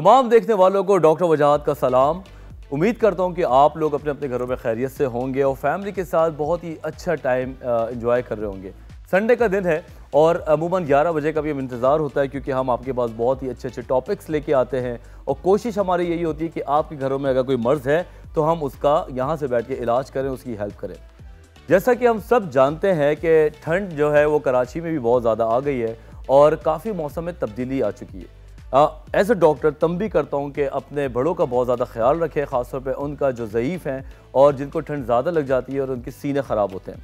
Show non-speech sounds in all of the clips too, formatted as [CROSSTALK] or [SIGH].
तमाम देखने वालों को डॉक्टर वजाहत का सलाम। उम्मीद करता हूँ कि आप लोग अपने अपने घरों में खैरियत से होंगे और फैमिली के साथ बहुत ही अच्छा टाइम इंजॉय कर रहे होंगे। संडे का दिन है और अमूमन 11 बजे का भी हम इंतज़ार होता है क्योंकि हम आपके पास बहुत ही अच्छे अच्छे टॉपिक्स लेके आते हैं और कोशिश हमारी यही होती है कि आपके घरों में अगर कोई मर्ज़ है तो हम उसका यहाँ से बैठ के इलाज करें, उसकी हेल्प करें। जैसा कि हम सब जानते हैं कि ठंड जो है वो कराची में भी बहुत ज़्यादा आ गई है और काफ़ी मौसम में तब्दीली आ चुकी है। एज अ डॉक्टर तम भी करता हूँ कि अपने बड़ों का बहुत ज़्यादा ख्याल रखें, ख़ासतौर पर उनका जो ज़यीफ़ हैं और जिनको ठंड ज़्यादा लग जाती है और उनके सीने ख़राब होते हैं।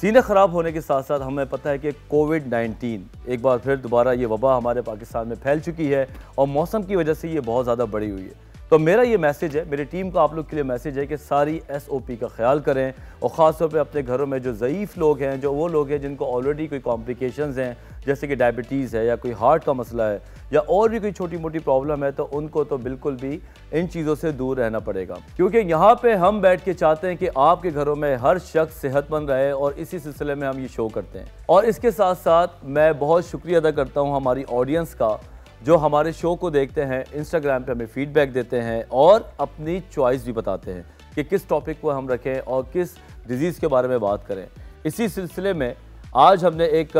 सीने ख़राब होने के साथ साथ हमें पता है कि कोविड 19 एक बार फिर दोबारा ये वबा हमारे पाकिस्तान में फैल चुकी है और मौसम की वजह से ये बहुत ज़्यादा बड़ी हुई है। तो मेरा ये मैसेज है, मेरी टीम का आप लोग के लिए मैसेज है कि सारी एसओपी का ख्याल करें और ख़ास तौर पे अपने घरों में जो ज़यीफ़ लोग हैं, जो वो लोग हैं जिनको ऑलरेडी कोई कॉम्प्लिकेशंस हैं, जैसे कि डायबिटीज़ है या कोई हार्ट का मसला है या और भी कोई छोटी मोटी प्रॉब्लम है तो उनको तो बिल्कुल भी इन चीज़ों से दूर रहना पड़ेगा। क्योंकि यहाँ पे हम बैठ के चाहते हैं कि आपके घरों में हर शख्स सेहतमंद रहे और इसी सिलसिले में हम ये शो करते हैं। और इसके साथ साथ मैं बहुत शुक्रिया अदा करता हूँ हमारी ऑडियंस का जो हमारे शो को देखते हैं इंस्टाग्राम पे हमें फीडबैक देते हैं और अपनी चॉइस भी बताते हैं कि किस टॉपिक को हम रखें और किस डिज़ीज़ के बारे में बात करें। इसी सिलसिले में आज हमने एक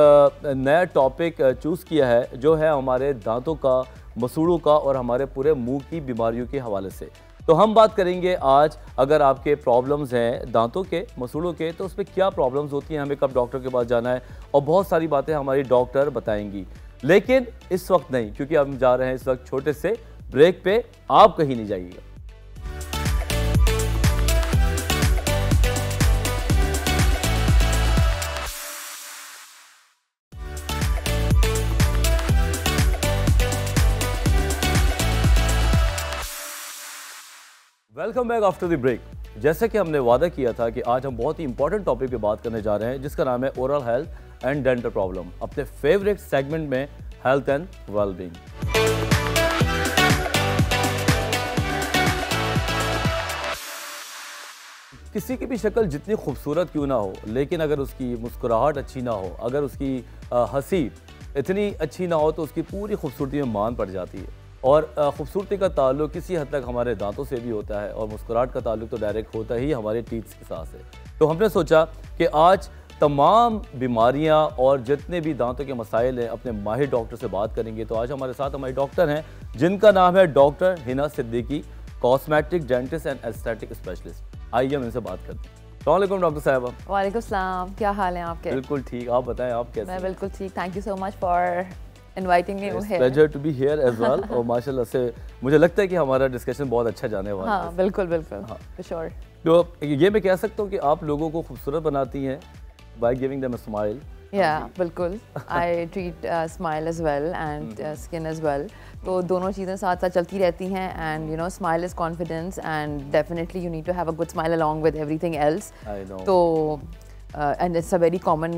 नया टॉपिक चूज़ किया है, जो है हमारे दांतों का, मसूड़ों का और हमारे पूरे मुँह की बीमारियों के हवाले से। तो हम बात करेंगे आज, अगर आपके प्रॉब्लम्स हैं दांतों के, मसूड़ों के तो उसमें क्या प्रॉब्लम्स होती हैं, हमें कब डॉक्टर के पास जाना है और बहुत सारी बातें हमारी डॉक्टर बताएँगी। लेकिन इस वक्त नहीं, क्योंकि हम जा रहे हैं इस वक्त छोटे से ब्रेक पे। आप कहीं नहीं जाइएगा। Welcome back after the break जैसे कि हमने वादा किया था कि आज हम बहुत ही इंपॉर्टेंट टॉपिक पे बात करने जा रहे हैं, जिसका नाम है oral health and dental problem अपने फेवरेट सेगमेंट में हेल्थ एंड वेलबींग किसी की भी शक्ल जितनी खूबसूरत क्यों ना हो, लेकिन अगर उसकी मुस्कुराहट अच्छी ना हो, अगर उसकी हँसी इतनी अच्छी ना हो तो उसकी पूरी खूबसूरती में मान पड़ जाती है। और खूबसूरती का ताल्लुक किसी हद तक हमारे दांतों से भी होता है और मुस्कुराहट का ताल्लुक तो डायरेक्ट होता ही हमारे टीथ्स के साथ है। तो हमने सोचा कि आज तमाम बीमारियाँ और जितने भी दांतों के मसाइल हैं अपने माहिर डॉक्टर से बात करेंगे। तो आज हमारे साथ हमारे डॉक्टर हैं जिनका नाम है doctor Hina Siddiqui cosmetic dentist and aesthetic specialist. आइए हम इनसे बात करते हैं। डॉक्टर साहब। वालेकुम सलाम। क्या हाल है आपके? बिल्कुल ठीक। आप बताएँ आप कैसे मैं बिल्कुल ठीक। Thank you so much for inviting me here pleasure to be here as well और माशाल्लाह से मुझे लगता है कि हमारा डिस्कशन बहुत अच्छा जाने वाला है। हाँ बिल्कुल बिल्कुल। हाँ। फॉर श्योर तो ये मैं कह सकता हूँ कि आप लोगों को खूबसूरत बनाती हैं by giving them a smile. Yeah, बिल्कुल. I treat uh, smile as well and uh, mm-hmm. uh, skin as well. तो दोनों चीज़ें साथ साथ चलती रहती हैं and you know smile is confidence and definitely you need to have a good smile along with everything else. I know. तो and it's a very common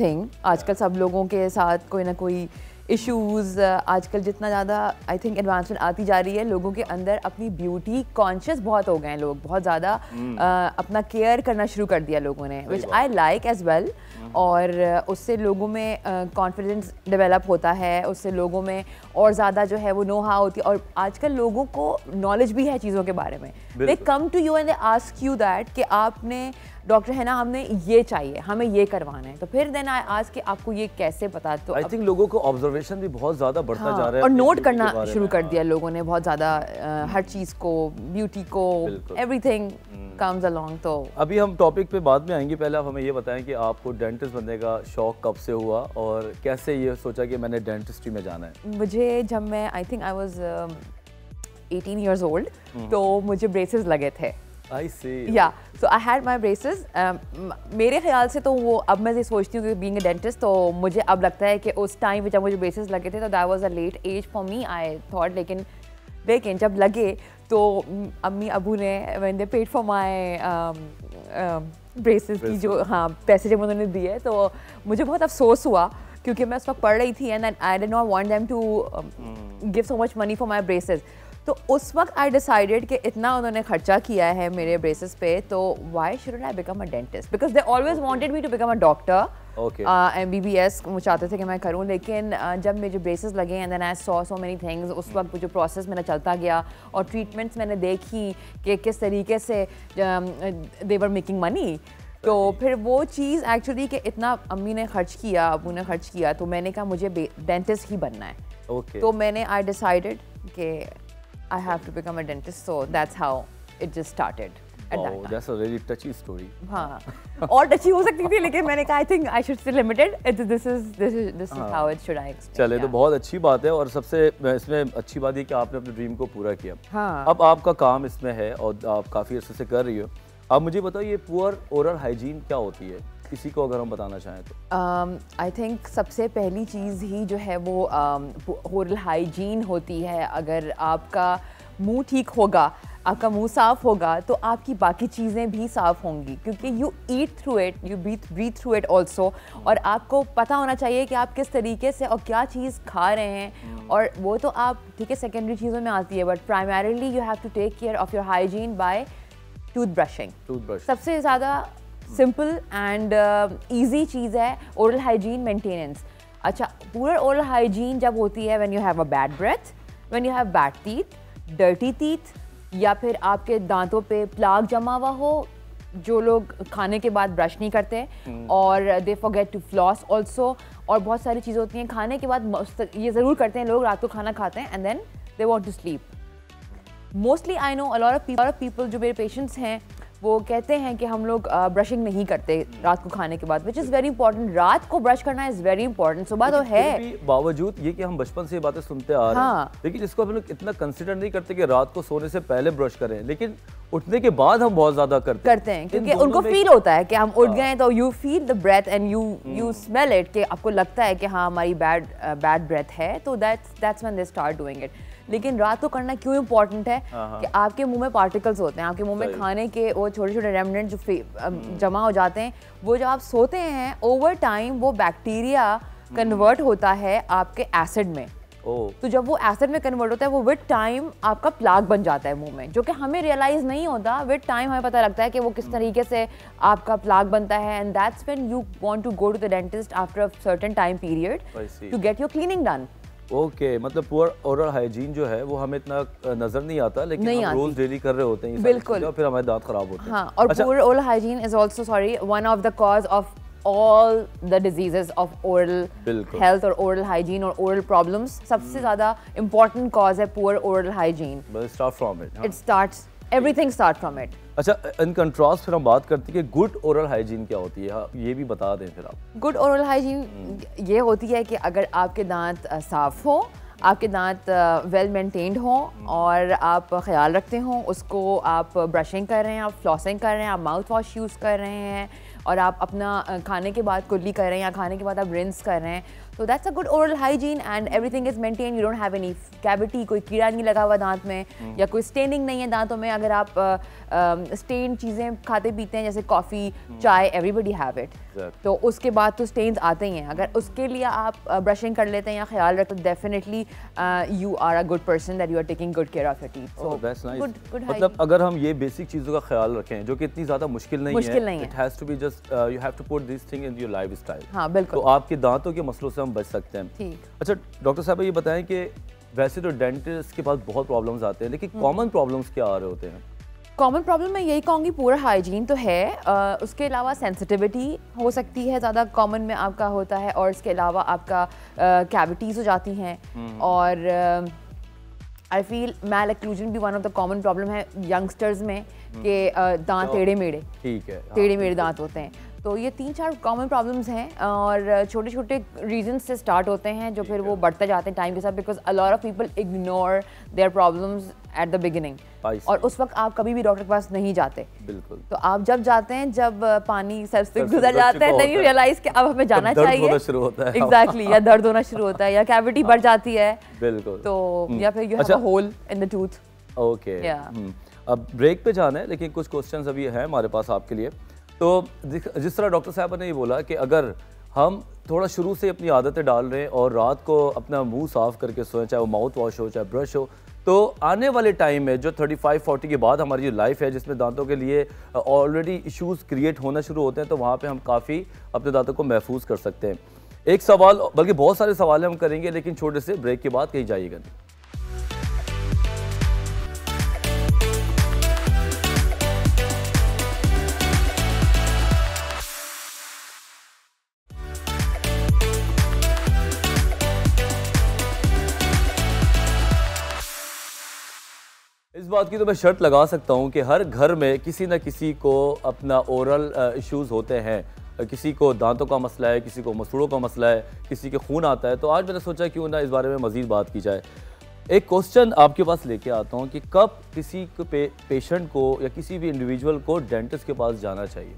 thing आजकल सब लोगों के साथ कोई ना कोई इश्यूज़ आजकल जितना ज़्यादा आई थिंक एडवांसमेंट आती जा रही है लोगों के अंदर अपनी ब्यूटी कॉन्शियस बहुत हो गए हैं लोग बहुत ज़्यादा hmm. अपना केयर करना शुरू कर दिया लोगों ने which I like as well और उससे लोगों में कॉन्फिडेंस डेवलप होता है उससे लोगों में और ज़्यादा जो है वो नोहा होती है और आजकल लोगों को नॉलेज भी है चीज़ों के बारे में। They come to you and they ask you that कि आपने डॉक्टर है ना हमने ये चाहिए हमें ये करवाना है। तो फिर देन आई आज के आपको ये कैसे पता तो आई थिंक लोगों को ऑब्जर्वेशन भी बहुत ज़्यादा बढ़ता हाँ, जा रहा है और नोट करना शुरू कर दिया लोगों ने बहुत ज़्यादा हर चीज़ को ब्यूटी को एवरीथिंग कम्स अलोंग तो अभी हम टॉपिक पे बाद में आएँगे। पहले आप हमें ये बताएँ कि आपको डेंटिस्ट बनने का शौक कब से हुआ और कैसे ये सोचा कि मैंने डेंटिस्ट्री में जाना है? मुझे जब मैं I think I was 18 years old तो मुझे ब्रेसेस लगे थे। See. Yeah. So I had my braces. Um, मेरे ख्याल से तो वो अब मैं ये सोचती हूँ कि बीइंग अ डेंटिस्ट तो मुझे अब लगता है कि उस टाइम पे जब मुझे ब्रेसेस लगे थे तो that was a late age for me I thought लेकिन लेकिन जब लगे तो अम्मी अबू ने when they paid for my braces की जो हाँ पैसे जब उन्होंने दिए तो मुझे बहुत अफसोस हुआ क्योंकि मैं उस वक्त पढ़ रही थी and I did not want them to give so much money for my braces तो उस वक्त आई डिसाइडेड कि इतना उन्होंने खर्चा किया है मेरे ब्रेसेस पे तो why should I become a dentist because they always wanted me to become a doctor M B B S वो चाहते थे कि मैं करूँ लेकिन uh, जब मेरे ब्रेसेस लगे and then I saw so many things उस वक्त जो प्रोसेस मेरा चलता गया और ट्रीटमेंट्स मैंने देखी कि किस तरीके से दे वर मेकिंग मनी तो फिर वो चीज़ एक्चुअली कि इतना अम्मी ने खर्च किया अबू ने खर्च किया तो मैंने कहा मुझे डेंटिस्ट ही बनना है। ओके तो मैंने आई डिसाइडेड कि I have to become a dentist so that's how it just started at that that's a really touchy story हाँ और अच्छी हो सकती थी लेकिन मैंने कहा I think I should stay limited this is this is this is how it should I चले तो बहुत अच्छी बात है और सबसे इसमें अच्छी बात ये कि आपने अपने ड्रीम को पूरा किया। हाँ। अब आपका काम इसमें है और आप काफ़ी अर्से से कर रही हो। आप मुझे बताओ ये पुअर ओरल हाइजीन क्या होती है? किसी को अगर हम बताना चाहें तो? आई थिंक सबसे पहली चीज़ ही जो है वो ओरल हाइजीन होती है। अगर आपका मुँह ठीक होगा आपका मुँह साफ़ होगा तो आपकी बाकी चीज़ें भी साफ़ होंगी। क्योंकि you eat through it you breathe breathe through it also और आपको पता होना चाहिए कि आप किस तरीके से और क्या चीज़ खा रहे हैं। और वो तो आप ठीक है सेकेंडरी चीज़ों में आती है but primarily you have to take care of your hygiene by tooth brushing toothbrush सबसे ज़्यादा सिंपल एंड ईजी चीज़ है ओरल हाइजीन मेंटेनेंस अच्छा पूरा ओरल हाइजीन जब होती है when you have a bad breath when you have bad teeth dirty teeth या फिर आपके दांतों पे प्लाग जमा हुआ हो जो लोग खाने के बाद ब्रश नहीं करते और they forget to floss also और बहुत सारी चीज़ें होती हैं खाने के बाद ये ज़रूर करते हैं लोग रात को खाना खाते हैं and then they want to sleep mostly I know a lot of people जो मेरे पेशेंट्स हैं वो कहते हैं कि हम लोग ब्रशिंग नहीं करते रात को खाने के बाद विच इज़ वेरी इंपॉर्टेंट रात को ब्रश करना इज़ वेरी इंपॉर्टेंट सुबह तो है। बावजूद ये कि हम बचपन से ये बातें सुनते आ रहे हैं हाँ। लेकिन इसको हम लोग इतना कंसिडर नहीं करते कि रात को सोने से पहले ब्रश करें लेकिन उठने के बाद हम बहुत ज़्यादा करते करते हैं क्योंकि उनको फील होता है कि हम उठ गए तो you feel the breath and you you smell it कि आपको लगता है कि हाँ हमारी बैड बैड ब्रेथ है तो that's that's when they start doing it लेकिन रात को करना क्यों इंपॉर्टेंट है हाँ, कि आपके मुँह में पार्टिकल्स होते हैं आपके मुँह में खाने के वो छोटे छोटे रेमनेंट जो जमा हो जाते हैं वो जब आप सोते हैं ओवर टाइम वो बैक्टीरिया कन्वर्ट होता है आपके एसिड में। तो जब वो एसिड में कन्वर्ट होता है वो विद टाइम आपका प्लाग बन जाता है मुँह में जो कि हमें रियलाइज़ नहीं होता। विद टाइम हमें पता लगता है कि वो किस तरीके से आपका प्लाग बनता है and that's when you want to go to the dentist after a certain time period to get your cleaning done okay मतलब पुअर ओरल हाइजीन जो है वो हमें इतना नज़र नहीं आता लेकिन हम रोज डेली कर रहे होते हैं बिल्कुल। फिर हमारे दांत खराब होते हैं। और poor oral hygiene is also sorry one of the cause of all the diseases of oral health और ओरल हाइजीन और ओरल प्रॉब्लम्स सबसे hmm. ज़्यादा इंपॉर्टेंट कॉज है poor oral hygiene start from it it starts बस start from it it starts everything start from it. अच्छा in contrast फिर हम बात करते हैं कि गुड ओरल हाइजीन क्या होती है? हाँ, ये भी बता दें फिर आप। गुड ओरल हाइजीन ये होती है कि अगर आपके दांत साफ़ हो आपके दांत वेल मेंटेन्ड हों और आप ख्याल रखते हों उसको आप ब्रशिंग कर रहे हैं आप फ्लॉसिंग कर रहे हैं आप माउथ वॉश यूज़ कर रहे हैं और आप अपना खाने के बाद कुल्ली कर रहे हैं या खाने के बाद आप रिंस कर रहे हैं तो that's a good oral hygiene and everything is maintain you don't have any cavity कोई कीड़ा नहीं लगा हुआ दांत में या कोई स्टेनिंग नहीं है दांतों में। अगर आप स्टेन uh, uh, चीज़ें खाते पीते हैं जैसे कॉफ़ी चाय एवरीबडी हैव इट तो उसके बाद तो स्टेन्स आते ही हैं। अगर उसके लिए आप ब्रशिंग कर लेते हैं या ख्याल रखते तो definitely you are a good person that you are taking good care of your teeth nice. Good good मतलब अगर हम ये बेसिक चीज़ों का ख्याल रखें जो कि इतनी ज़्यादा मुश्किल नहीं मुश्किल है। It has to be just you have to put this thing in your lifestyle हाँ तो आपके दांतों के मसलों से हम बच सकते हैं। अच्छा डॉक्टर साहब ये बताएँ कि वैसे तो डेंटिस्ट के पास बहुत प्रॉब्लम्स आते हैं लेकिन कॉमन प्रॉब्लम्स क्या आ रहे होते हैं? कॉमन प्रॉब्लम मैं यही कहूँगी पूरा हाइजीन तो है अ, उसके अलावा सेंसिटिविटी हो सकती है ज़्यादा कॉमन में आपका होता है और इसके अलावा आपका कैविटीज़ हो जाती हैं। और आई फील मैल एक्लूजन भी one of the common problem है यंगस्टर्स में कि दांत टेढ़े मेढ़े। ठीक है। हाँ, टेढ़े मेढ़े दांत होते हैं। तो ये तीन चार कॉमन प्रॉब्लम्स हैं और छोटे छोटे रीजन से स्टार्ट होते हैं जो फिर वो बढ़ते जाते हैं टाइम के साथ because a lot of people ignore their problems at the beginning और उस वक्त आप कभी भी डॉक्टर के पास नहीं जाते। बिल्कुल। तो आप जब जाते हैं जब पानी सर से गुजर जाता है यू रियलाइज़ कि अब हमें जाना दर्द चाहिए। होना शुरू होता है। एग्जैक्टली या दर्द होना शुरू होता है या कैविटी बढ़ जाती है। बिल्कुल। तो या फिर you. Have a hole in the tooth okay. हम्म। अब ब्रेक पे जाना है लेकिन कुछ क्वेश्चंस अभी हैं हमारे पास आपके लिए। तो जिस तरह डॉक्टर साहब ने ये बोला कि अगर हम थोड़ा शुरू से अपनी आदतें डाल रहे हैं और रात को अपना मुँह साफ़ करके सोएँ, चाहे वो माउथ वॉश हो, चाहे ब्रश हो तो आने वाले टाइम में जो 35 40 के बाद हमारी जो लाइफ है, जिसमें दांतों के लिए ऑलरेडी इश्यूज़ क्रिएट होना शुरू होते हैं तो वहाँ पे हम काफ़ी अपने दांतों को महफूज कर सकते हैं। एक सवाल, बल्कि बहुत सारे सवाल हम करेंगे, लेकिन छोटे से ब्रेक के बाद कहीं जाइएगा नहीं। इस बात की तो मैं शर्त लगा सकता हूँ कि हर घर में किसी न किसी को अपना ओरल इश्यूज़ होते हैं। किसी को दांतों का मसला है किसी को मसूड़ों का मसला है किसी के खून आता है तो आज मैंने सोचा क्यों ना इस बारे में मज़ीद बात की जाए। एक क्वेश्चन आपके पास लेके आता हूँ कि कब किसी पे, पेशेंट को या किसी भी इंडिविजुअल को डेंटिस्ट के पास जाना चाहिए?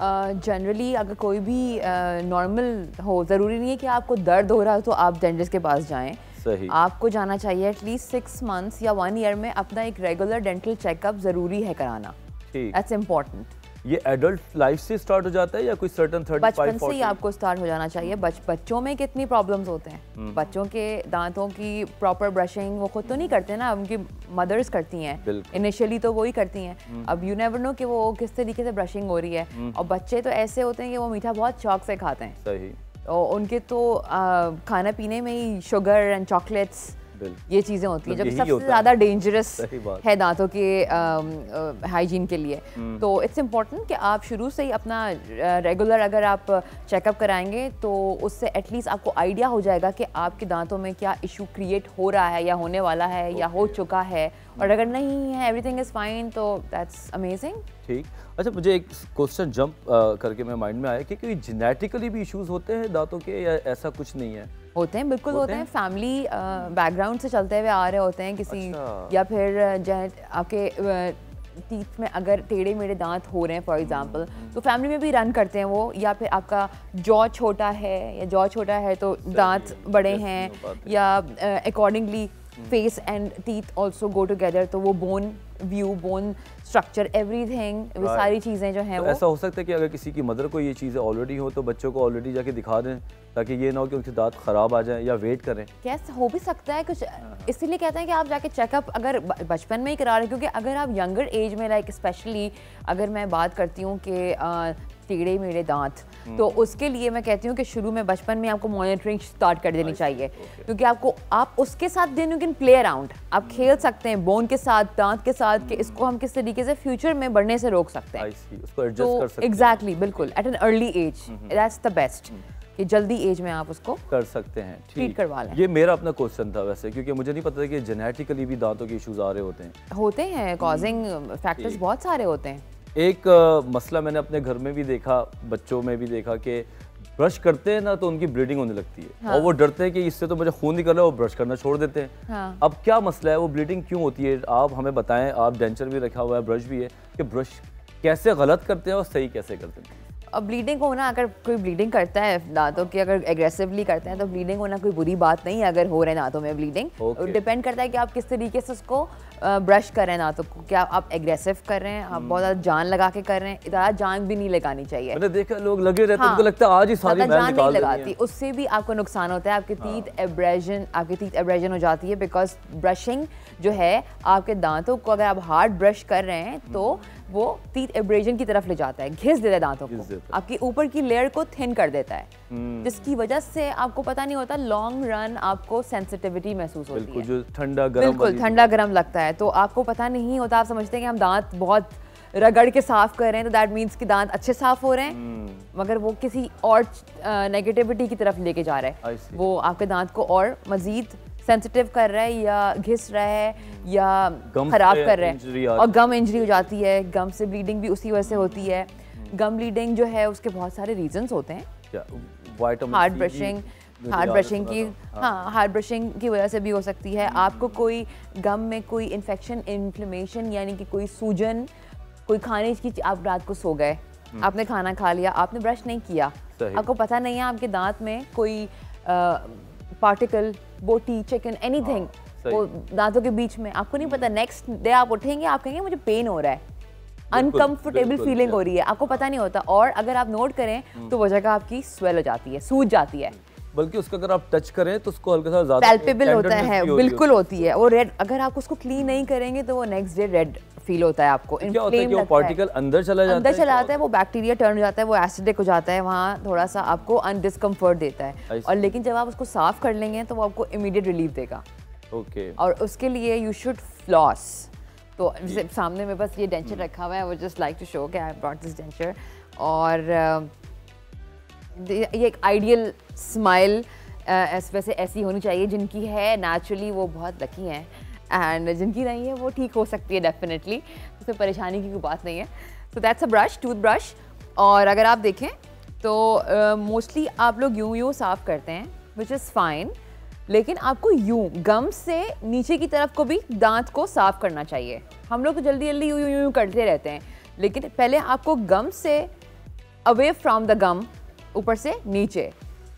जनरली uh, अगर कोई भी नॉर्मल uh, हो ज़रूरी नहीं है कि आपको दर्द हो रहा हो तो आप डेंटिस्ट के पास जाएँ। सही। आपको जाना चाहिए एटलीस्ट सिक्स मंथ्स या वन ईयर में अपना एक रेगुलर डेंटल चेकअप ज़रूरी है कराना। दैट्स इम्पोर्टेंट ये एडल्ट लाइफ से स्टार्ट हो जाता है या कोई सर्टन थर्टी बचपन से ही आपको स्टार्ट हो जाना चाहिए। बच, बच्चों में कितनी प्रॉब्लम्स होते हैं? हम्म। बच्चों के दांतों की प्रॉपर ब्रशिंग वो खुद तो नहीं करते ना उनकी मदर्स करती हैं। इनिशियली तो वो ही करती हैं। हम्म। अब यू नेवर नो कि वो किस तरीके से ब्रशिंग हो रही है। हम्म। और बच्चे तो ऐसे होते हैं कि वो मीठा बहुत शौक से खाते हैं। सही। उनके तो खाना पीने में ही शुगर एंड चॉकलेट्स ये चीज़ें होती हैं मतलब जब सबसे ज़्यादा डेंजरस है दांतों के हाइजीन के लिए। हम्म। तो इट्स इंपॉर्टेंट कि आप शुरू से ही अपना रेगुलर अगर आप चेकअप कराएँगे तो उससे एटलीस्ट आपको आइडिया हो जाएगा कि आपके दांतों में क्या इशू क्रिएट हो रहा है या होने वाला है या हो चुका है। और अगर नहीं है एवरीथिंग इज़ फाइन तो दैट्स अमेजिंग ठीक। अच्छा मुझे एक क्वेश्चन जंप करके मेरे माइंड में आया कि कोई जेनेटिकली भी इश्यूज़ होते हैं दांतों के या ऐसा कुछ नहीं है? होते हैं बिल्कुल होते, होते हैं फैमिली बैकग्राउंड से चलते हुए आ रहे होते हैं किसी अच्छा। या फिर आपके टीथ में अगर टेढ़े मेढ़े दांत हो रहे हैं फॉर एग्जांपल हम्म। तो फैमिली में भी रन करते हैं वो या फिर आपका जॉ छोटा है या जॉ छोटा है तो दांत बड़े हैं या accordingly face and teeth also go together तो वो bone view bone structure everything वो सारी चीज़ें जो हैं तो वो ऐसा हो सकता है कि अगर किसी की मदर को ये चीज़ें ऑलरेडी हो तो बच्चों को ऑलरेडी जाके दिखा दें ताकि ये ना हो कि उनके दांत ख़राब आ जाए या वेट करें। कैसे हो भी सकता है कुछ। इसीलिए कहते हैं कि आप जाके चेकअप अगर बचपन में ही करा रहे क्योंकि अगर आप यंगर एज में लाइक स्पेशली अगर मैं बात करती हूँ कि टेढ़े मेढ़े दांत। हम्म। तो उसके लिए मैं कहती हूँ कि शुरू में बचपन में आपको मॉनिटरिंग स्टार्ट कर देनी चाहिए। क्योंकि आपको आप उसके साथ then you can play around आप हम्म। खेल सकते हैं बोन के साथ दांत के साथ कि इसको हम किस तरीके से फ्यूचर में बढ़ने से रोक सकते हैं। तो एग्जैक्टली बिल्कुल at an early age that's the best कि जल्दी एज में आप उसको कर सकते हैं ट्रीट करवा लें। ये मेरा अपना क्वेश्चन था वैसे क्योंकि मुझे नहीं पता था कि जेनेटिकली भी दांतों के इश्यूज़ आ रहे होते हैं। होते हैं कॉजिंग फैक्टर्स बहुत सारे होते हैं। एक मसला मैंने अपने घर में भी देखा बच्चों में भी देखा कि ब्रश करते हैं ना तो उनकी ब्लीडिंग होने लगती है। हाँ। और वो डरते हैं कि इससे तो मुझे खून निकल रहा है वो ब्रश करना छोड़ देते हैं। हाँ। अब क्या मसला है? वो ब्लीडिंग क्यों होती है? आप हमें बताएँ आप डेंचर भी रखा हुआ है ब्रश भी है कि ब्रश कैसे गलत करते हैं और सही कैसे करते हैं? अब ब्लीडिंग होना अगर कोई ब्लीडिंग करता है दांतों की अगर एग्रेसिवली करते हैं तो ब्लीडिंग होना कोई बुरी बात नहीं है अगर हो रहे हैं दांतों में ब्लीडिंग okay. डिपेंड करता है कि आप किस तरीके से उसको ब्रश कर रहे हैं दांतों को क्या आप एग्रेसिव कर रहे हैं आप बहुत ज़्यादा जान लगा के कर रहे हैं इतना जान भी नहीं लगानी चाहिए। मैंने देखा लोग लगे रहते हाँ, लगता है आज ही सारी जान नहीं लगाती उससे भी आपको नुकसान होता है आपके टीथ एब्रेजन आपकी टीथ एब्रेजन हो जाती है बिकॉज़ ब्रशिंग जो है आपके दांतों को अगर आप हार्ड ब्रश कर रहे हैं तो वो टीथ एब्रेजन की तरफ़ ले जाता है घिस देता है दांतों को। आपकी ऊपर की लेयर को थिन कर देता है। हम्म। जिसकी वजह से आपको पता नहीं होता लॉन्ग रन आपको सेंसिटिविटी महसूस होती है। जो ठंडा गर्म बिल्कुल ठंडा गर्म लगता है। तो आपको पता नहीं होता आप समझते हैं कि हम दांत बहुत रगड़ के साफ़ कर रहे हैं तो दैट मीन्स कि दांत अच्छे साफ़ हो रहे हैं। हम्म। मगर वो किसी और नेगेटिविटी की तरफ़ लेके जा रहे हैं। वो आपके दांत को और मजीद सेंसिटिव कर रहा है या घिस रहा है या खराब कर रहा है। और गम इंजरी हो जाती है गम से ब्लीडिंग भी उसी वजह से होती है। गम ब्लीडिंग जो है उसके बहुत सारे रीजंस होते हैं। हार्ड ब्रशिंग हार्ड ब्रशिंग की हाँ। हार्ड ब्रशिंग की वजह से भी हो सकती है। आपको कोई गम में कोई इन्फेक्शन इन्फ्लेमेशन यानी कि कोई सूजन कोई खाने की आप रात को सो गए। हम्म। आपने खाना खा लिया आपने ब्रश नहीं किया। आपको पता नहीं है आपके दांत में कोई पार्टिकल बोटी चिकन एनीथिंग वो दांतों के बीच में। आपको नहीं पता नेक्स्ट डे आप उठेंगे आप कहेंगे मुझे पेन हो रहा है. अनकंफर्टेबल फीलिंग हो रही है। आपको पता नहीं होता। और अगर आप नोट करें हम्म। तो वो जगह आपकी स्वेल हो जाती है सूज जाती है। बल्कि उसका अगर आप टच करें तो उसको हल्का सा ज़्यादा पैल्पेबल होता है बिल्कुल होती है। वो रेड अगर आप उसको क्लीन नहीं करेंगे तो वो नेक्स्ट डे रेड फील होता है आपको तो क्या होता है कि वो पार्टिकल अंदर चला जाता है अंदर चला जाता है वो बैक्टीरिया टर्न हो जाता है वो एसिडिक हो जाता है वहाँ थोड़ा सा आपको अनडिस्कम्फर्ट देता है। और लेकिन जब आप उसको साफ़ कर लेंगे तो वो आपको इमीडिएट रिलीफ देगा। ओके और उसके लिए यू शुड फ्लॉस तो सामने में बस ये डेंचर रखा हुआ है वो जस्ट लाइक टू शो के आई ब्रॉट दिस डेंचर और ये एक आइडियल स्माइल वैसे ऐसी होनी चाहिए जिनकी है नेचुरली वो बहुत लकी हैं। एंड जिनकी नहीं है वो ठीक हो सकती है डेफिनेटली उसमें परेशानी की कोई बात नहीं है. So that's a brush tooth brush और अगर आप देखें तो मोस्टली uh, आप लोग यूँ यूँ साफ़ करते हैं विच इज़ फाइन लेकिन आपको यूँ गम से नीचे की तरफ़ को भी दांत को साफ़ करना चाहिए. हम लोग तो जल्दी जल्दी यूँ यूँ यूँ करते रहते हैं. लेकिन पहले आपको गम से अवे फ्रॉम द गम ऊपर से नीचे.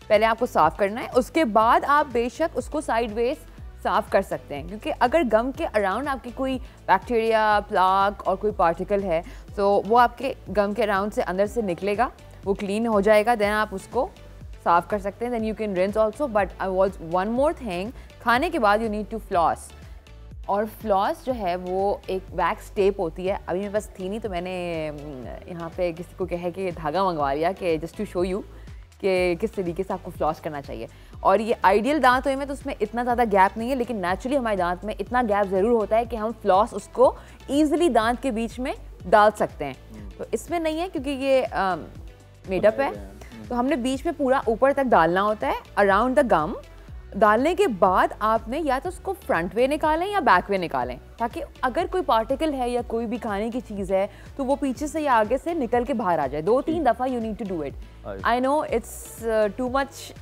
पहले आपको साफ़ करना है. उसके बाद आप बेशक उसको साइड वेज साफ़ कर सकते हैं, क्योंकि अगर गम के अराउंड आपकी कोई बैक्टीरिया प्लाक और कोई पार्टिकल है तो वो आपके गम के अराउंड से अंदर से निकलेगा, वो क्लीन हो जाएगा देन आप उसको साफ़ कर सकते हैं then you can rinse also but I was one more thing खाने के बाद यू नीड टू फ्लॉस और फ्लॉस जो है, वो एक वैक्स टेप होती है, अभी मेरे पास थी नहीं तो मैंने यहाँ पे किसी को कहे कि धागा मंगवा लिया, कि जस्ट टू शो यू कि किस तरीके से आपको फ्लॉस करना चाहिए। और ये आइडियल दांत हुए में तो उसमें इतना ज़्यादा गैप नहीं है लेकिन नेचुरली हमारे दांत में इतना गैप ज़रूर होता है कि हम फ्लॉस उसको ईजिली दांत के बीच में डाल सकते हैं। तो इसमें नहीं है क्योंकि ये मेडअप है। तो हमने बीच में पूरा ऊपर तक डालना होता है अराउंड द गम डालने के बाद आपने या तो उसको फ्रंट वे निकालें या बैक वे निकालें ताकि अगर कोई पार्टिकल है या कोई भी खाने की चीज़ है तो वो पीछे से या आगे से निकल के बाहर आ जाए। दो तीन दफ़ा you need to do it I know it's too much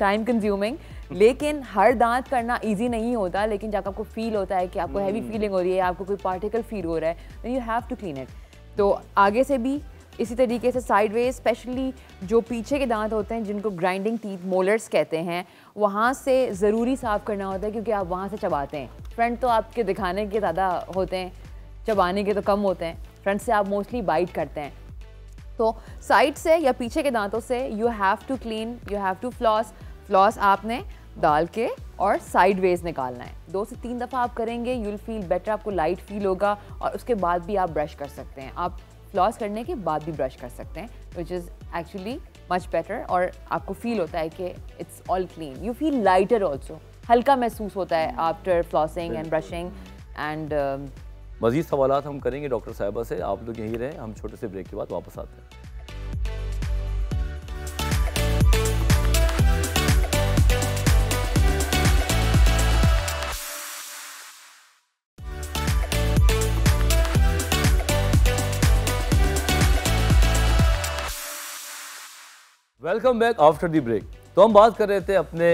time consuming लेकिन हर दांत करना इजी नहीं होता लेकिन जब आपको फील होता है कि आपको हैवी फीलिंग hmm. हो रही है आपको कोई पार्टिकल फील हो रहा है you have to clean it तो आगे से भी इसी तरीके से साइड वे स्पेशली जो पीछे के दांत होते हैं, जिनको ग्राइंडिंग टीथ मोलर्स कहते हैं, वहाँ से ज़रूरी साफ़ करना होता है क्योंकि आप वहाँ से चबाते हैं। फ्रंट तो आपके दिखाने के ज़्यादा होते हैं, चबाने के तो कम होते हैं। फ्रंट से आप मोस्टली बाइट करते हैं। तो साइड से या पीछे के दांतों से you have to clean you have to floss floss आपने डाल के और साइड वेज निकालना है। दो से तीन दफ़ा आप करेंगे यू विल फील बेटर आपको लाइट फील होगा और उसके बाद भी आप ब्रश कर सकते हैं। आप फ्लॉस करने के बाद भी ब्रश कर सकते हैं which is actually much better और आपको फील होता है कि it's all clean you feel lighter also हल्का महसूस होता है after flossing and brushing and मजीद सवाल हम करेंगे डॉक्टर साहबा से। आप लोग यहीं रहें हम छोटे से ब्रेक के बाद वापस आते हैं। Welcome back after the break तो हम बात कर रहे थे अपने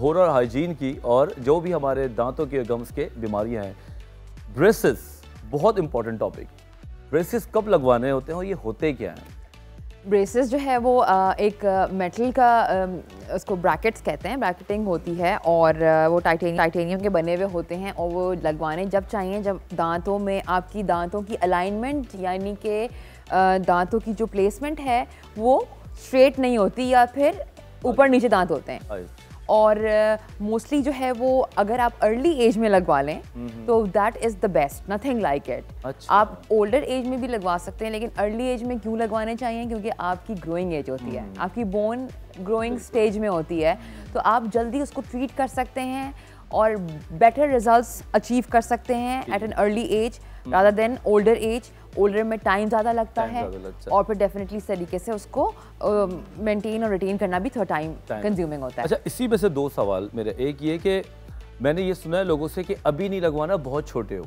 होरर हाइजीन की और जो भी हमारे दांतों के गम्स के बीमारियाँ हैं। ब्रेसेस बहुत इंपॉर्टेंट टॉपिक ब्रेसेस कब लगवाने होते हैं और ये होते क्या हैं? ब्रेसेस जो है वो एक मेटल का उसको ब्रैकेट्स कहते हैं ब्रैकेटिंग होती है और वो टाइटेनियम टाइटेनियम के बने हुए होते हैं और वो लगवाने जब चाहिए, जब दांतों में आपकी दांतों की अलाइनमेंट यानी कि दांतों की जो प्लेसमेंट है वो स्ट्रेट नहीं होती या फिर ऊपर नीचे दांत होते हैं। और मोस्टली uh, जो है वो अगर आप अर्ली एज में लगवा लें तो that is the best nothing like it आप ओल्डर एज में भी लगवा सकते हैं लेकिन अर्ली एज में क्यों लगवाने चाहिए? क्योंकि आपकी ग्रोइंग एज होती है। हम्म। आपकी बोन ग्रोइंग स्टेज में होती है। तो आप जल्दी उसको ट्रीट कर सकते हैं। और बेटर रिजल्ट्स अचीव कर सकते हैं at an early age rather than older age older में टाइम ज़्यादा लगता है और फिर डेफिनेटली इस तरीके से उसको मेंटेन और रिटेन करना भी थोड़ा टाइम कंज्यूमिंग होता है। अच्छा इसी में से दो सवाल मेरे। एक ये कि मैंने ये सुना है लोगों से कि अभी नहीं लगवाना बहुत छोटे हो।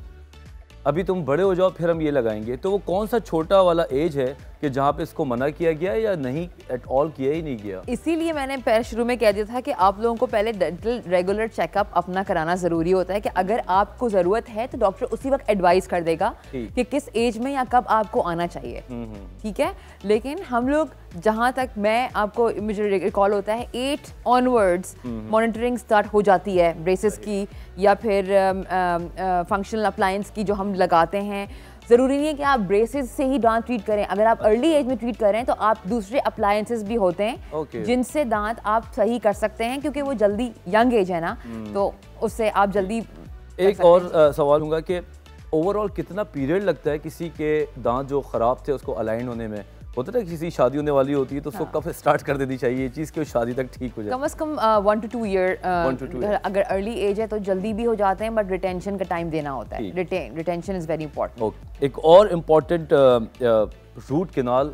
अभी तुम बड़े हो जाओ फिर हम ये लगाएँगे। तो वो कौन सा छोटा वाला एज है कि जहाँ पे इसको मना किया गया या नहीं एट ऑल किया ही नहीं गया। इसीलिए मैंने पहले शुरू में कह दिया था कि आप लोगों को पहले डेंटल रेगुलर चेकअप अपना कराना ज़रूरी होता है कि अगर आपको ज़रूरत है तो डॉक्टर उसी वक्त एडवाइस कर देगा कि किस एज में या कब आपको आना चाहिए। हम्म, हम्म। ठीक है? लेकिन हम लोग जहाँ तक मैं आपको मुझे रिकॉल होता है एट ऑनवर्ड्स मॉनिटरिंग स्टार्ट हो जाती है ब्रेसेस की या फिर फंक्शनल अप्लायंस की जो हम लगाते हैं ज़रूरी नहीं है कि आप ब्रेसेस से ही दांत ट्रीट करें अगर आप अर्ली एज में ट्रीट करें तो आप दूसरे अप्लायंसेस भी होते हैं Okay. जिनसे दांत आप सही कर सकते हैं क्योंकि वो जल्दी यंग एज है ना hmm. तो उससे आप जल्दी एक और सवाल होगा कि ओवरऑल कितना पीरियड लगता है किसी के दांत जो ख़राब थे उसको अलाइन होने में होता है ना किसी शादी होने वाली होती है तो उसको कब स्टार्ट कर देनी चाहिए ये चीज़ कि शादी तक ठीक हो जाए? कम अज़ कम वन टू टू ईयर. अगर अर्ली एज है तो जल्दी भी हो जाते हैं बट रिटेंशन का टाइम देना होता है। Retention is very important okay एक और इंपॉर्टेंट रूट केनाल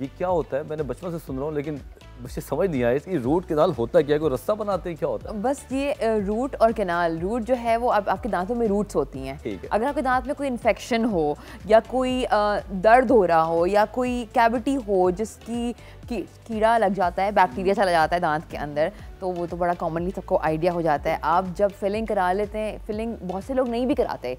ये क्या होता है? मैंने बचपन से सुन रहा हूँ लेकिन मुझे समझ नहीं आया इसकी रूट केनाल होता क्या है? रास्ता बनाते हैं क्या होता है? बस ये रूट और कैनाल रूट जो है वो आप, आपके दांतों में रूट्स होती हैं। ठीक है। अगर आपके दांत में कोई इन्फेक्शन हो या कोई दर्द हो रहा हो या कोई कैविटी हो जिसकी की, कीड़ा लग जाता है बैक्टीरिया चला जाता है दांत के अंदर तो वो तो बड़ा कॉमनली सबको आइडिया हो जाता है। आप जब फिलिंग करा लेते हैं फिलिंग बहुत से लोग नहीं भी कराते।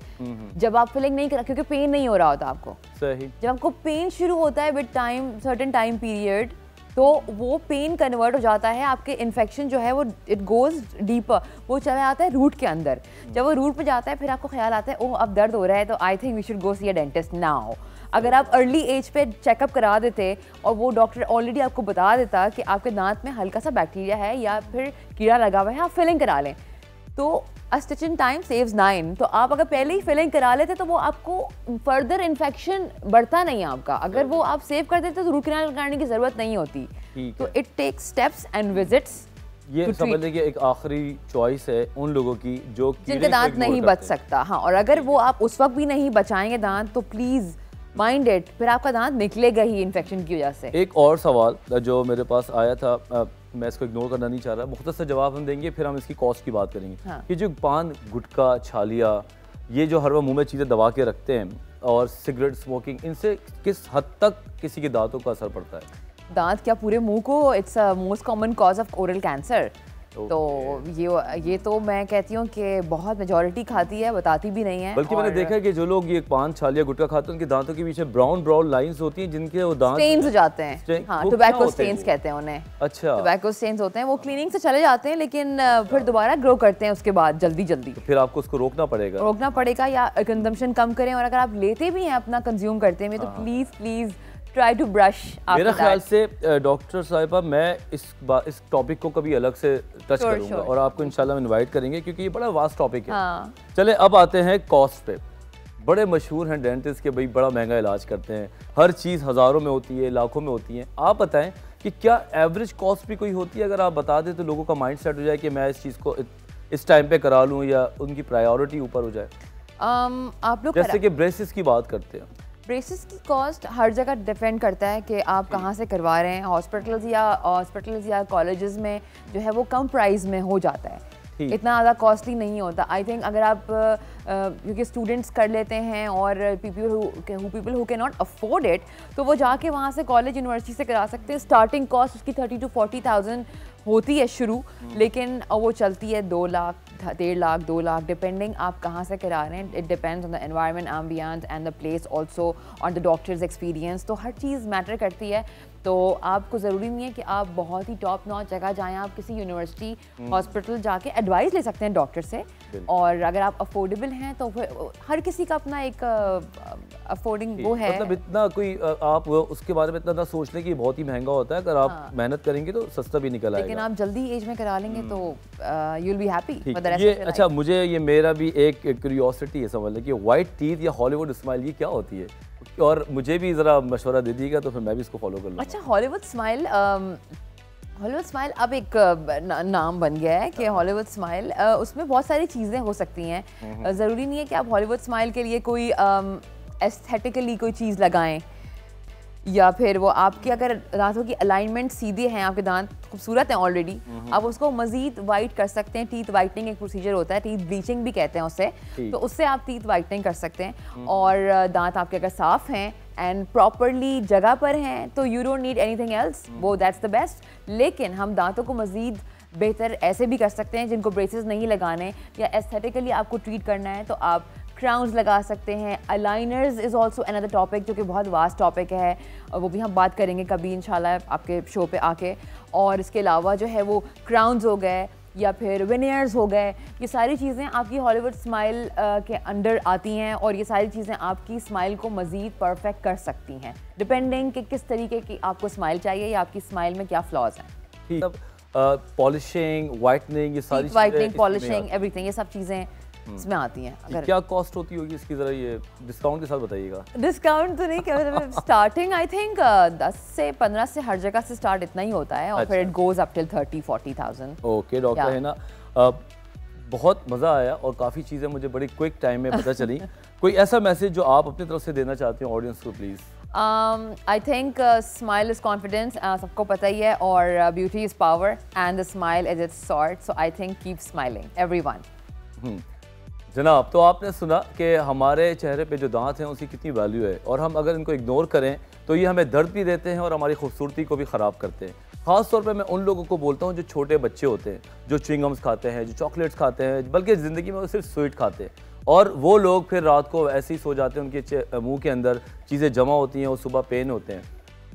जब आप फिलिंग नहीं करा क्योंकि पेन नहीं हो रहा होता आपको। सही। जब आपको पेन शुरू होता है with time certain time period तो वो पेन कन्वर्ट हो जाता है, आपके इन्फेक्शन जो है वो इट गोज डीपर वो चला जाता है रूट के अंदर. जब वो रूट पर जाता है, फिर आपको ख्याल आता है, ओह, अब दर्द हो रहा है तो I think we should go see a dentist now अगर आप अर्ली एज पे चेकअप करा देते और वो डॉक्टर ऑलरेडी आपको बता देता कि आपके दांत में हल्का सा बैक्टीरिया है या फिर कीड़ा लगा हुआ है, आप फिलिंग करा लें। तो a stitch in time saves nine तो आप अगर पहले ही फिलिंग करा लेते तो वो आपको फर्दर इन्फेक्शन बढ़ता नहीं आपका। अगर वो आप सेव कर देते तो रूट कैनाल लगाने की ज़रूरत नहीं होती। तो it takes steps and visits ये to समझ लें एक आखिरी चॉइस है उन लोगों की जो जिनका दांत नहीं बच सकता। हाँ और अगर वो आप उस वक्त भी नहीं बचाएँगे दांत तो प्लीज़ माइंड इट फिर आपका दांत निकलेगा ही इन्फेक्शन की वजह से। एक और सवाल जो मेरे पास आया था मैं इसको इग्नोर करना नहीं चाह रहा। मुख्तर जवाब हम देंगे फिर हम इसकी कॉस्ट की बात करेंगे। हाँ। कि जो पान गुटखा छालिया ये जो हर वक्त मुँह में चीज़ें दबा के रखते हैं और सिगरेट स्मोकिंग इनसे किस हद तक किसी के दांतों का असर पड़ता है? दांत क्या पूरे मुँह को? It's most common cause of oral cancer तो ये ये तो मैं कहती हूँ कि बहुत मेजोरिटी खाती है बताती भी नहीं है। बल्कि मैंने देखा है कि जो लोग ये पान छालिया गुटखा खाते हैं उनके दांतों के पीछे ब्राउन ब्राउन लाइंस होती हैं जिनके वो दांत स्टेन्स हो जाते हैं। हाँ टोबैको स्टेन्स? कहते हैं उन्हें। अच्छा। टोबैको स्टेन्स होते हैं वो क्लीनिंग से चले जाते हैं लेकिन फिर दोबारा ग्रो करते हैं उसके बाद जल्दी जल्दी तो फिर आपको उसको रोकना पड़ेगा। रोकना पड़ेगा या कंजम्पशन कम करें और अगर आप लेते भी हैं अपना कंज्यूम करते हैं तो प्लीज़ प्लीज़ टू ब्रश हाँ। मेरा ख्याल से डॉक्टर साहिबा मैं इस इस टॉपिक को कभी अलग से टच Sure, करूँगा sure. और आपको इंशाल्लाह इनवाइट करेंगे क्योंकि ये बड़ा वास्ट टॉपिक है। हाँ। चले अब आते हैं कॉस्ट पे। बड़े मशहूर हैं डेंटिस्ट के भाई बड़ा महँगा इलाज करते हैं। हर चीज़ हज़ारों में होती है लाखों में होती है। आप बताएँ कि क्या एवरेज कॉस्ट भी कोई होती है? अगर आप बता दें तो लोगों का माइंड सेट हो जाए कि मैं इस चीज़ को इस टाइम पे करा लूँ या उनकी प्रायोरिटी ऊपर हो जाए। Um, आप लोग जैसे कि ब्रेसिस की बात करते हैं। ब्रेसेस की कॉस्ट हर जगह डिपेंड करता है कि आप कहाँ से करवा रहे हैं हॉस्पिटल्स या हॉस्पिटल्स या कॉलेजेस में जो है वो कम प्राइस में हो जाता है। इतना ज़्यादा कॉस्टली नहीं होता। आई थिंक अगर आप क्योंकि स्टूडेंट्स कर लेते हैं और people who people who can not afford it तो वो जाके वहाँ से कॉलेज यूनिवर्सिटी से करा सकते हैं। स्टार्टिंग कॉस्ट उसकी थर्टी टू फोर्टी थाउज़ेंड होती है शुरू लेकिन वो चलती है दो लाख डेढ़ लाख, दो लाख डिपेंडिंग आप कहाँ से करा रहे हैं it depends on the environment ambience and the place also on the doctor's experience तो हर चीज़ मैटर करती है। तो आपको ज़रूरी नहीं है कि आप बहुत ही टॉप नॉच जगह जाएँ आप किसी यूनिवर्सिटी हॉस्पिटल जाके एडवाइस ले सकते हैं डॉक्टर से। और अगर आप अफोर्डेबल हैं तो हर किसी का अपना एक अफोर्डिंग वो है। मतलब इतना कोई आप उसके बारे में इतना ना सोच लें कि बहुत ही महँगा होता है अगर आप हाँ। मेहनत करेंगे तो सस्ता भी निकल हाँ। लेकिन आप जल्दी एज में करा लेंगे तो यू विल बी हैप्पी ये अच्छा मुझे ये मेरा भी एक क्यूरियोसिटी है समझ लें कि वाइट टीथ या हॉलीवुड स्माइल ये क्या होती है? और मुझे भी ज़रा मशवरा दे दीजिएगा तो फिर मैं भी इसको फॉलो कर लूँगा। अच्छा हॉलीवुड स्माइल हॉलीवुड स्माइल अब एक नाम बन गया है कि हॉलीवुड स्माइल उसमें बहुत सारी चीज़ें हो सकती हैं। ज़रूरी नहीं है कि आप हॉलीवुड स्माइल के लिए कोई एस्थेटिकली कोई चीज़ लगाएँ। या फिर वो आपकी अगर दांतों की अलाइनमेंट सीधे हैं आपके दांत खूबसूरत हैं ऑलरेडी आप उसको मजीद वाइट कर सकते हैं टीथ वाइटनिंग एक प्रोसीजर होता है टीथ ब्लीचिंग भी कहते हैं उससे तो उससे आप टीथ वाइटनिंग कर सकते हैं। और दांत आपके अगर साफ़ हैं एंड प्रॉपरली जगह पर हैं तो you don't need anything else वो दैट्स द बेस्ट लेकिन हम दांतों को मजीद बेहतर ऐसे भी कर सकते हैं जिनको ब्रेसेस नहीं लगाने या एस्थेटिकली आपको ट्रीट करना है तो आप क्राउन्स लगा सकते हैं। Aligners is also another topic जो कि बहुत वास्ट टॉपिक है। वो भी हम बात करेंगे कभी इन आपके शो पे आके। और इसके अलावा जो है वो क्राउन्स हो गए या फिर विनियर्स हो गए। ये सारी चीज़ें आपकी हॉलीवुड स्माइल के अंडर आती हैं और ये सारी चीज़ें आपकी स्माइल को मज़ीद परफेक्ट कर सकती हैं। डिपेंडिंग कि किस तरीके की आपको स्माइल चाहिए या आपकी स्माइल में क्या फ्लॉज हैं। पॉलिशिंग वाइटनिंग ये सारी वाइटनिंग पॉलिशिंग एवरीथिंग ये सब चीज़ें। इसमें आती हैं अगर क्या कॉस्ट होती होगी इसकी ज़रा ये डिस्काउंट के साथ बताइएगा। डिस्काउंट तो नहीं क्या स्टार्टिंग आई थिंक दस से पंद्रह से हर जगह से स्टार्ट इतना ही होता है और फिर it goes up till thirty forty thousand okay doctor है ना। बहुत मज़ा आया और काफ़ी चीज़ें मुझे बड़ी क्विक टाइम में पता चली। [LAUGHS] कोई ऐसा मैसेज जो आप अपनी तरफ़ से देना चाहते हैं ऑडियंस को please I think smile is confidence सबको पता ही है और beauty is power and the smile is it's sort so I think keep smiling everyone जनाब तो आपने सुना कि हमारे चेहरे पे जो दांत हैं उसकी कितनी वैल्यू है। और हम अगर इनको इग्नोर करें तो ये हमें दर्द भी देते हैं और हमारी खूबसूरती को भी ख़राब करते हैं। ख़ास तौर पे मैं उन लोगों को बोलता हूँ जो छोटे बच्चे होते हैं, जो चिंगम्स खाते हैं, जो चॉकलेट्स खाते हैं, बल्कि ज़िंदगी में वो सिर्फ़ स्वीट खाते हैं। और वो लोग फिर रात को ऐसे ही सो जाते हैं, उनके मुँह के अंदर चीज़ें जमा होती हैं और सुबह पेन होते हैं।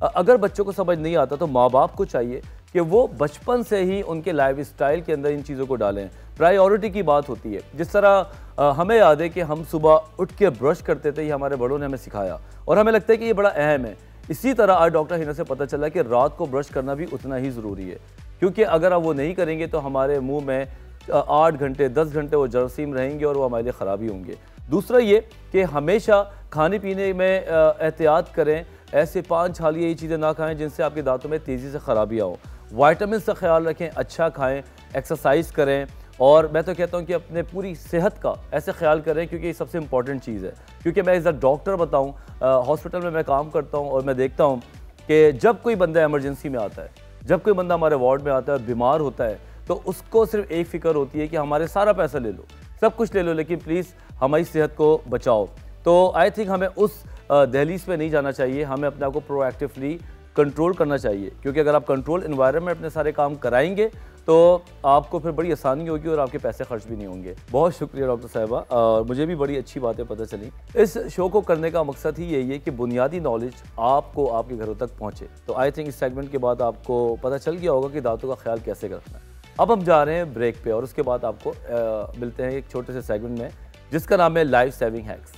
अगर बच्चों को समझ नहीं आता तो माँ बाप को चाहिए कि वो बचपन से ही उनके लाइफ स्टाइल के अंदर इन चीज़ों को डालें। प्रायोरिटी की बात होती है। जिस तरह हमें याद है कि हम सुबह उठ के ब्रश करते थे, ये हमारे बड़ों ने हमें सिखाया। और हमें लगता है कि ये बड़ा अहम है। इसी तरह आज डॉक्टर हिना से पता चला कि रात को ब्रश करना भी उतना ही ज़रूरी है। क्योंकि अगर आप वो नहीं करेंगे तो हमारे मुँह में आठ घंटे, दस घंटे वो जरासीम रहेंगे और वो हमारे लिए ख़राबी होंगे। दूसरा ये कि हमेशा खाने पीने में एहतियात करें। ऐसे पाँच छालिए ये चीज़ें ना खाएँ जिनसे आपके दांतों में तेज़ी से ख़राबियाँ हो वाइटामिन का ख्याल रखें अच्छा खाएँ, एक्सरसाइज करें और मैं तो कहता हूँ कि अपने पूरी सेहत का ऐसे ख्याल करें क्योंकि ये सबसे इंपॉर्टेंट चीज़ है। क्योंकि मैं एज अ डॉक्टर बताऊँ हॉस्पिटल में मैं काम करता हूँ और मैं देखता हूँ कि जब कोई बंदा एमरजेंसी में आता है, जब कोई बंदा हमारे वार्ड में आता है बीमार होता है तो उसको सिर्फ़ एक फ़िक्र होती है कि हमारे सारा पैसा ले लो, सब कुछ ले लो, लेकिन प्लीज़ हमारी सेहत को बचाओ। तो आई थिंक हमें उस दहलीज पे नहीं जाना चाहिए, हमें अपने आप को प्रोएक्टिवली कंट्रोल करना चाहिए। क्योंकि अगर आप कंट्रोल इन्वायरमेंट अपने सारे काम कराएँगे तो आपको फिर बड़ी आसानी होगी और आपके पैसे खर्च भी नहीं होंगे। बहुत शुक्रिया डॉक्टर साहबा। और मुझे भी बड़ी अच्छी बातें पता चली। इस शो को करने का मकसद ही यही है कि बुनियादी नॉलेज आपको आपके घरों तक पहुँचे। तो आई थिंक इस सेगमेंट के बाद आपको पता चल गया होगा कि दांतों का ख्याल कैसे रखना है। अब हम जा रहे हैं ब्रेक पे और उसके बाद आपको मिलते हैं एक छोटे से सेगमेंट में, जिसका नाम है लाइफ सेविंग हैक्स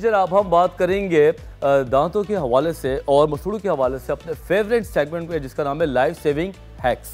जी जनाब हम बात करेंगे दांतों के हवाले से और मसूड़ों के हवाले से अपने फेवरेट सेगमेंट में जिसका नाम है लाइफ सेविंग हैक्स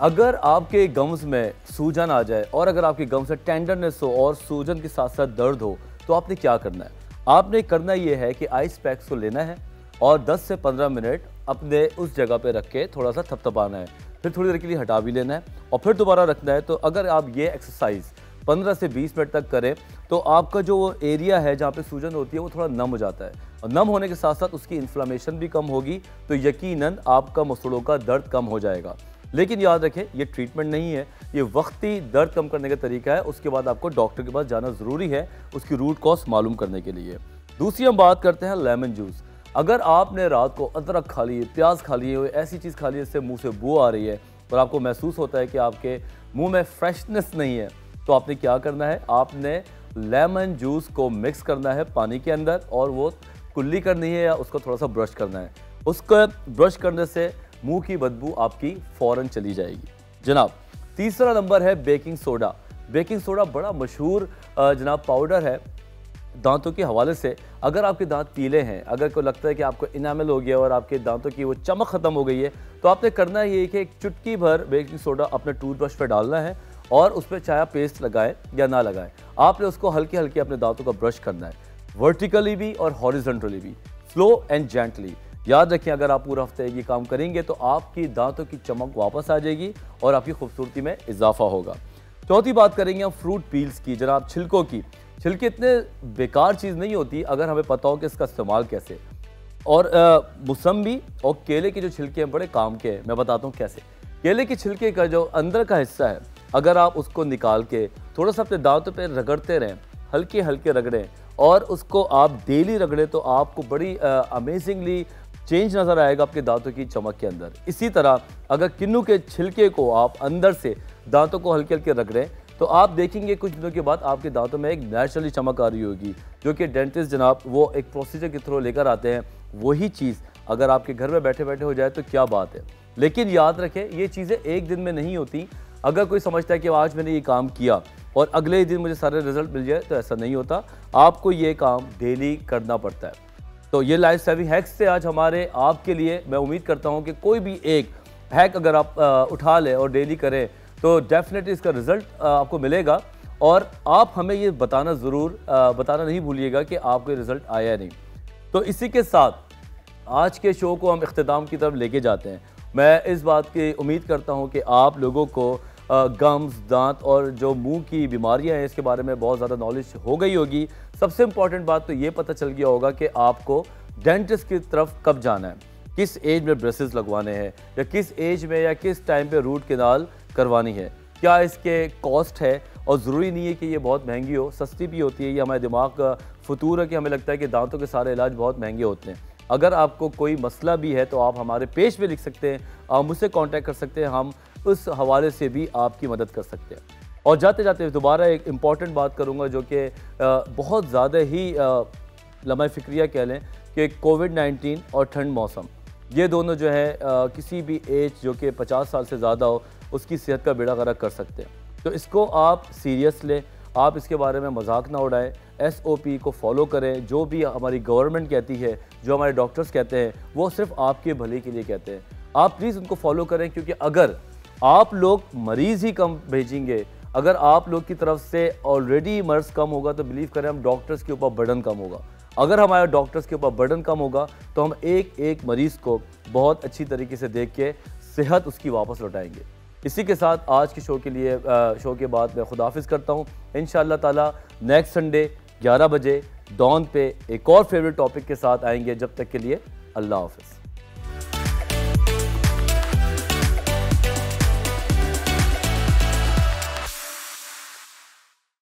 अगर आपके गम्स में सूजन आ जाए और अगर आपके गम्स में टेंडरनेस हो और सूजन के साथ साथ दर्द हो तो आपने क्या करना है? आपने करना यह है कि आइस पैक्स को लेना है और 10 से 15 मिनट अपने उस जगह पे रख के थोड़ा सा थपथपाना है। फिर थोड़ी देर के लिए हटा भी लेना है और फिर दोबारा रखना है। तो अगर आप ये एक्सरसाइज 15 से 20 मिनट तक करें तो आपका जो एरिया है जहाँ पे सूजन होती है, वो थोड़ा नम हो जाता है। और नम होने के साथ साथ उसकी इन्फ्लामेशन भी कम होगी तो यकीनन आपका मसलों का दर्द कम हो जाएगा। लेकिन याद रखें, ये ट्रीटमेंट नहीं है, ये वक्ती दर्द कम करने का तरीका है, उसके बाद आपको डॉक्टर के पास जाना ज़रूरी है, उसकी रूट कॉज मालूम करने के लिए। दूसरी हम बात करते हैं लेमन जूस अगर आपने रात को अदरक खा लिए प्याज खा लिए ऐसी चीज़ खा ली, जिससे मुँह से बू आ रही है, और आपको महसूस होता है कि आपके मुँह में फ्रेशनेस नहीं है तो आपने क्या करना है? आपने लेमन जूस को मिक्स करना है पानी के अंदर और वो कुल्ली करनी है या उसको थोड़ा सा ब्रश करना है। उसको ब्रश करने से मुँह की बदबू आपकी फ़ौरन चली जाएगी। जनाब, तीसरा नंबर है बेकिंग सोडा। बेकिंग सोडा बड़ा मशहूर जनाब पाउडर है दांतों के हवाले से। अगर आपके दांत पीले हैं, अगर को लगता है कि आपको इनामल हो गया और आपके दांतों की वो चमक ख़त्म हो गई है तो आपने करना ये कि एक चुटकी भर बेकिंग सोडा अपने टूथब्रश पर डालना है। और उस पर चाहे पेस्ट लगाएँ या ना लगाएँ, आपने उसको हल्के हल्के अपने दांतों का ब्रश करना है। वर्टिकली भी और हॉरिजेंटली भी। स्लो एंड जेंटली याद रखें, अगर आप पूरा हफ़्ते ये काम करेंगे तो आपकी दांतों की चमक वापस आ जाएगी और आपकी खूबसूरती में इजाफा होगा। चौथी बात करेंगे हम फ्रूट पील्स की, जनाब छिलकों की। छिलके इतने बेकार चीज़ नहीं होती, अगर हमें पता हो कि इसका इस्तेमाल कैसे। और मौसम्बी और केले के जो छिलके हैं, बड़े काम के हैं। मैं बताता हूँ कैसे। केले के छिलके का जो अंदर का हिस्सा है अगर आप उसको निकाल के थोड़ा सा अपने दांतों पर रगड़ते रहें, हल्के हल्के रगड़ें, और उसको आप डेली रगड़ें तो आपको बड़ी अमेजिंगली चेंज नज़र आएगा आपके दांतों की चमक के अंदर। इसी तरह अगर किन्नू के छिलके को आप अंदर से दांतों को हल्के हल्के रगड़ें तो आप देखेंगे कुछ दिनों के बाद आपके दांतों में एक नेचुरली चमक आ रही होगी, जो कि डेंटिस्ट जनाब वो एक प्रोसीजर के थ्रू लेकर आते हैं। वही चीज़ अगर आपके घर में बैठे बैठे हो जाए तो क्या बात है। लेकिन याद रखें, ये चीज़ें एक दिन में नहीं होती अगर कोई समझता है कि आज मैंने ये काम किया और अगले दिन मुझे सारे रिज़ल्ट मिल जाए तो ऐसा नहीं होता। आपको ये काम डेली करना पड़ता है। तो ये लाइफ सेविंग हैक्स से आज हमारे आपके लिए मैं उम्मीद करता हूँ कि कोई भी एक हैक अगर आप आ, उठा लें और डेली करें तो डेफिनेटली इसका रिज़ल्ट आपको मिलेगा। और आप हमें ये बताना ज़रूर बताना नहीं भूलिएगा कि आपको रिज़ल्ट आया नहीं। तो इसी के साथ आज के शो को हम अख्ताम की तरफ़ लेके जाते हैं। मैं इस बात की उम्मीद करता हूँ कि आप लोगों को गम्स दांत और जो मुँह की बीमारियाँ हैं, इसके बारे में बहुत ज़्यादा नॉलेज हो गई होगी। सबसे इंपॉर्टेंट बात तो ये पता चल गया होगा कि आपको डेंटिस्ट की तरफ़ कब जाना है, किस एज में ब्रेसेस लगवाने हैं, या किस एज में या किस टाइम पे रूट केनाल करवानी है। क्या इसके कॉस्ट है? और ज़रूरी नहीं है कि ये बहुत महँगी हो, सस्ती भी होती है, ये हमारे दिमाग का फतूर है कि हमें लगता है कि दांतों के सारे इलाज बहुत महँगे होते हैं। अगर आपको कोई मसला भी है तो आप हमारे पेज पे लिख सकते हैं, आप मुझसे कांटेक्ट कर सकते हैं, हम उस हवाले से भी आपकी मदद कर सकते हैं। और जाते जाते दोबारा एक इंपॉर्टेंट बात करूँगा जो कि बहुत ज़्यादा ही लम्हा फ़िक्रिया कह लें कि कोविड नाइन्टीन और ठंड मौसम, ये दोनों जो है किसी भी एज जो कि 50 साल से ज़्यादा हो, उसकी सेहत का बेड़ा गर्क कर सकते हैं। तो इसको आप सीरियस लें, आप इसके बारे में मज़ाक ना उड़ाएँ एस ओ पी को फॉलो करें, जो भी हमारी गवर्नमेंट कहती है जो हमारे डॉक्टर्स कहते हैं, वो सिर्फ़ आपके भले के लिए कहते हैं। आप प्लीज़ उनको फॉलो करें, क्योंकि अगर आप लोग मरीज़ ही कम भेजेंगे, अगर आप लोग की तरफ़ से ऑलरेडी मर्ज कम होगा तो बिलीव करें, हम डॉक्टर्स के ऊपर बर्डन कम होगा। अगर हमारे डॉक्टर्स के ऊपर बर्डन कम होगा तो हम एक एक मरीज़ को बहुत अच्छी तरीके से देख के सेहत उसकी वापस लौटाएँगे। इसी के साथ आज के शो के लिए शो के बाद मैं खुदाफिज करता हूँ। इन ताला नेक्स्ट संडे 11 बजे डॉन पे एक और फेवरेट टॉपिक के साथ आएँगे जब तक के लिए अल्लाह हाफिज़।